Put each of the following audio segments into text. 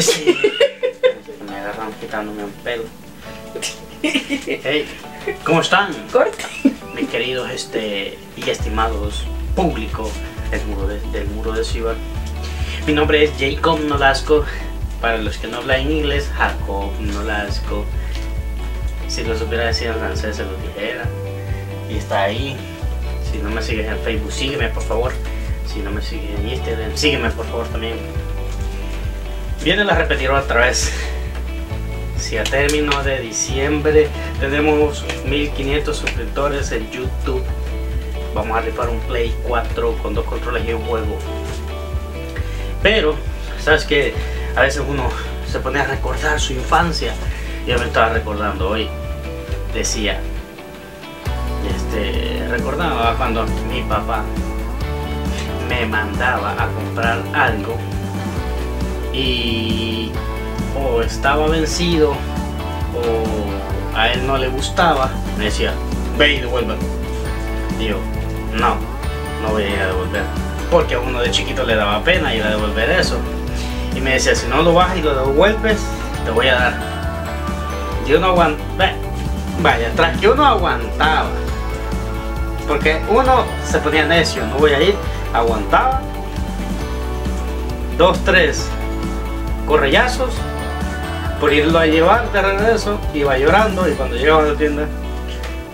Sí. Me agarran quitándome un pelo. Hey, ¿cómo están? Corte. Mis queridos este, y estimados público del muro de, del muro de Ciudad. Mi nombre es Jacob Nolasco. Para los que no hablan inglés, Jacob Nolasco. Si lo supiera decir en francés, se lo dijera. Y está ahí. Si no me sigues en Facebook, sígueme por favor. Si no me sigues en Instagram, sígueme por favor también. Viene la repetir otra vez. Si a término de diciembre tenemos 1500 suscriptores en YouTube, vamos a rifar un Play 4 con dos controles y un juego. Pero, sabes que a veces uno se pone a recordar su infancia. Yo me estaba recordando hoy, decía, este, recordaba cuando mi papá me mandaba a comprar algo y o estaba vencido o a él no le gustaba, me decía, ve y devuélvelo. Digo, no, no voy a ir a devolver. Porque a uno de chiquito le daba pena ir a devolver eso. Y me decía, si no lo vas y lo devuelves, te voy a dar. Yo no aguantaba. Vaya, atrás, yo no aguantaba. Porque uno se ponía necio, no voy a ir, aguantaba. Dos, tres correllazos por irlo a llevar de regreso, iba llorando y cuando llegaba a la tienda,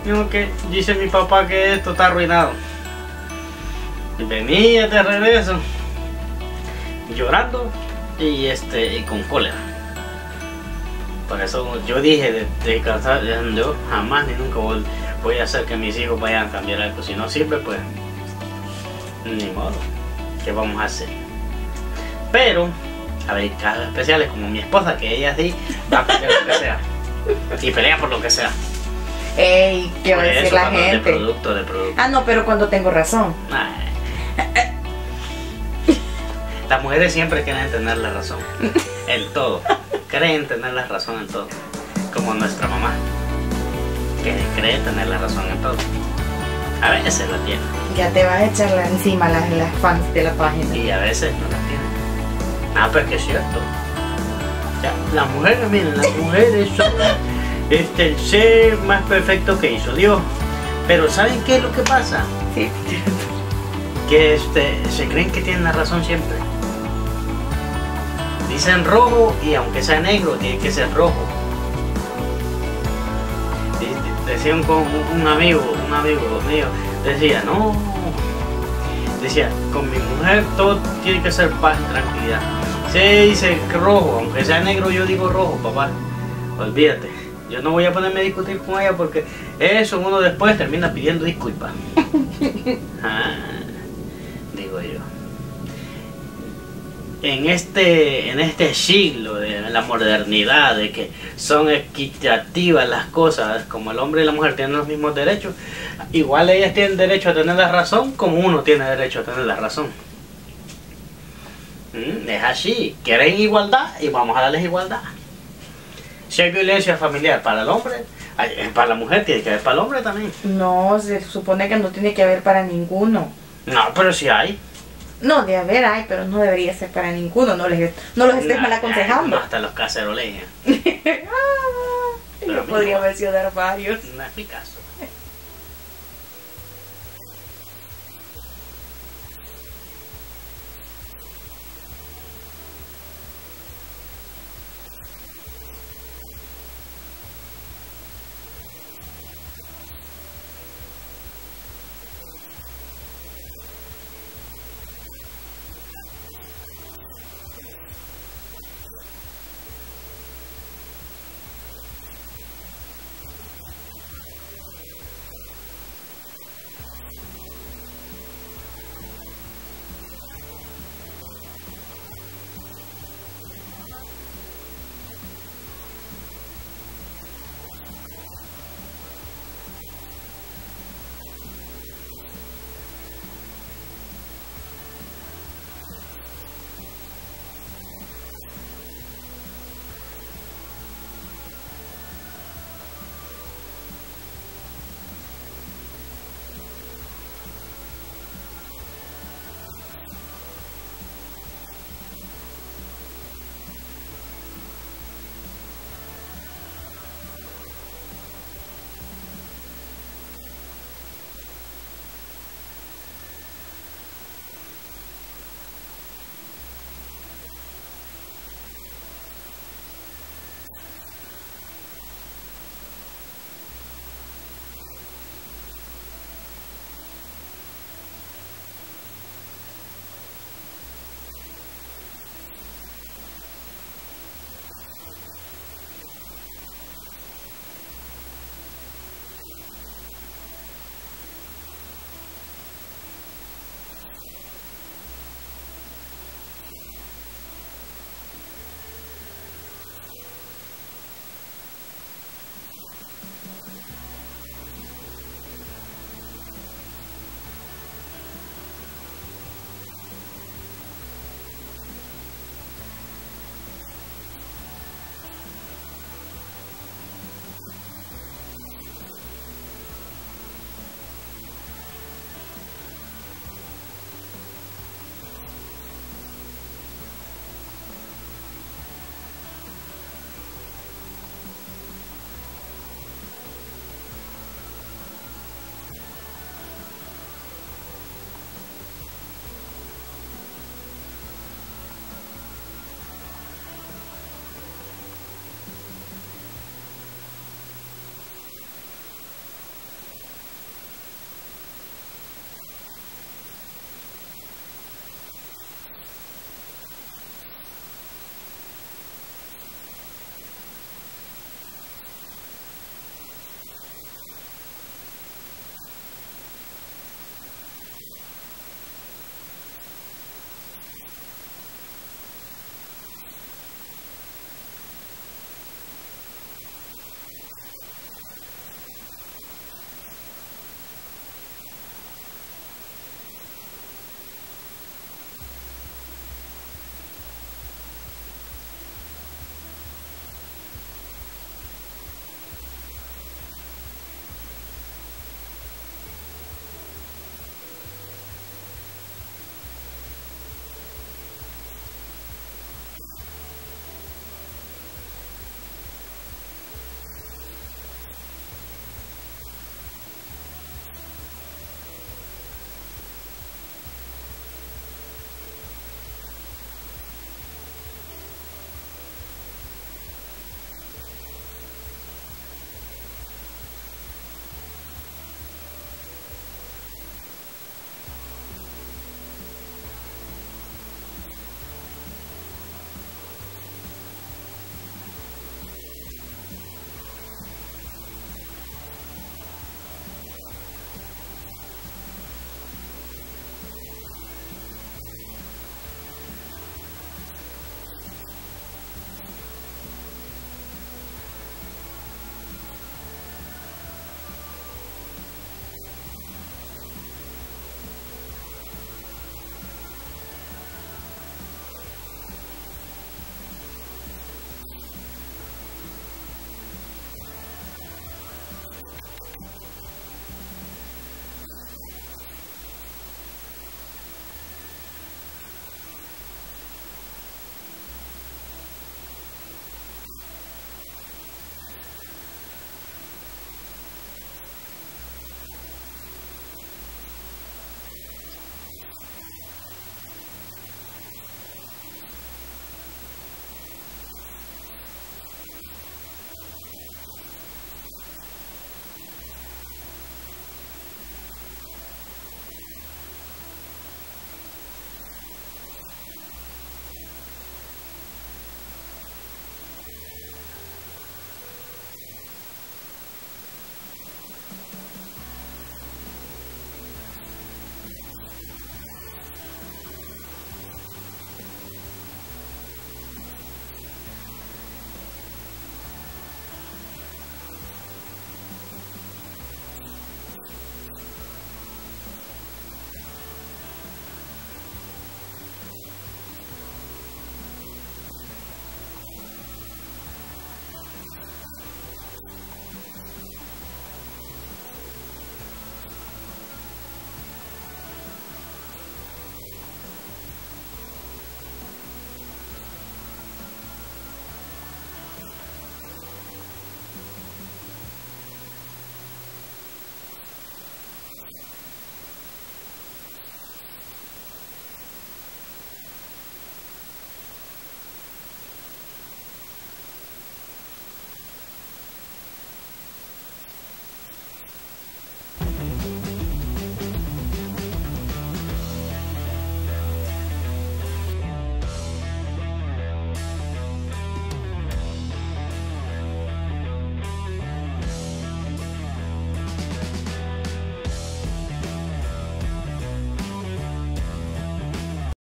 digo que dice mi papá que esto está arruinado. Y venía de regreso, llorando y este y con cólera. Por eso yo dije de, de yo jamás ni nunca voy, voy a hacer que mis hijos vayan a cambiar algo. Si no sirve, pues ni modo. ¿Qué vamos a hacer? Pero a ver, casos especiales como mi esposa, que ella sí va a pelear lo que sea. Y pelea por lo que sea. Ey, ¿qué va a decir la gente? De producto, de producto. Ah, no, pero cuando tengo razón. Ay. Las mujeres siempre quieren tener la razón. En todo. Creen tener la razón en todo. Como nuestra mamá. Que cree tener la razón en todo. A veces la tiene. Ya te vas a echarla encima las, las fans de la página. Y a veces no. Ah, pero que es cierto. O sea, las mujeres, miren, las mujeres son este, el ser más perfecto que hizo Dios. Pero ¿saben qué es lo que pasa? Sí. Que este, se creen que tienen la razón siempre. Dicen rojo y aunque sea negro, tiene que ser rojo. Decía un, con- un amigo, un amigo mío, decía, no, decía, con mi mujer todo tiene que ser paz y tranquilidad. Se dice rojo, aunque sea negro, yo digo rojo, papá. Olvídate. Yo no voy a ponerme a discutir con ella porque eso uno después termina pidiendo disculpas. Ah, digo yo. En este, en este siglo de la modernidad, de que son equitativas las cosas, como el hombre y la mujer tienen los mismos derechos, igual ellas tienen derecho a tener la razón como uno tiene derecho a tener la razón. Mm, Es así, quieren igualdad y vamos a darles igualdad. Si hay violencia familiar para el hombre, eh, para la mujer tiene que haber para el hombre también. No, se supone que no tiene que haber para ninguno. No, pero si hay. No, de haber hay, pero no debería ser para ninguno. No, les, no los estés mal aconsejando. Hasta los caceroleños. Ah, yo podría mencionar varios. No es mi caso.